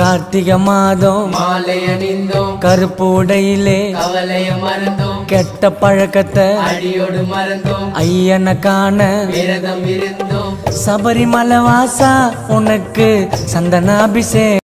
கார்த்திக மாதம் மாலை அணிந்தோம். கருப்பு உடையிலே கவலைய மறந்தோம். கெட்ட பழக்கத்தை அடியோடு மறந்தோம். ஐயனை காண விரதம் இருந்தோம். சபரிமலை வாசா உனக்கு சந்தனாபிஷேகம்